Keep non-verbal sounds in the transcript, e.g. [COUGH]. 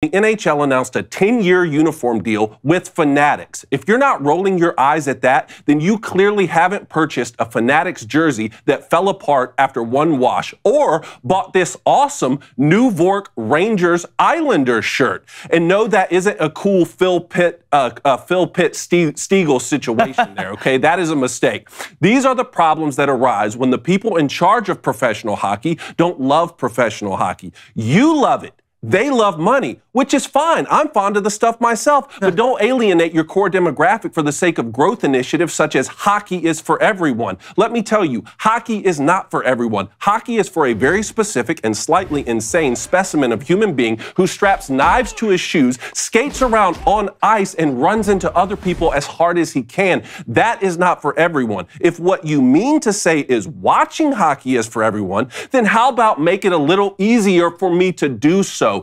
the NHL announced a 10 year uniform deal with Fanatics. If you're not rolling your eyes at that, then you clearly haven't purchased a Fanatics jersey that fell apart after one wash or bought this awesome New York Rangers Islanders shirt. And no, that isn't a cool Phil Pitt, uh, uh, Phil Pitt Steagles situation there, okay? [LAUGHS] that is a mistake. These are the problems that arise when the people in charge of professional hockey don't love professional hockey. You love it. They love money, which is fine. I'm fond of the stuff myself, but don't alienate your core demographic for the sake of growth initiatives such as hockey is for everyone. Let me tell you, hockey is not for everyone. Hockey is for a very specific and slightly insane specimen of human being who straps knives to his shoes, skates around on ice, and runs into other people as hard as he can. That is not for everyone. If what you mean to say is watching hockey is for everyone, then how about make it a little easier for me to do so?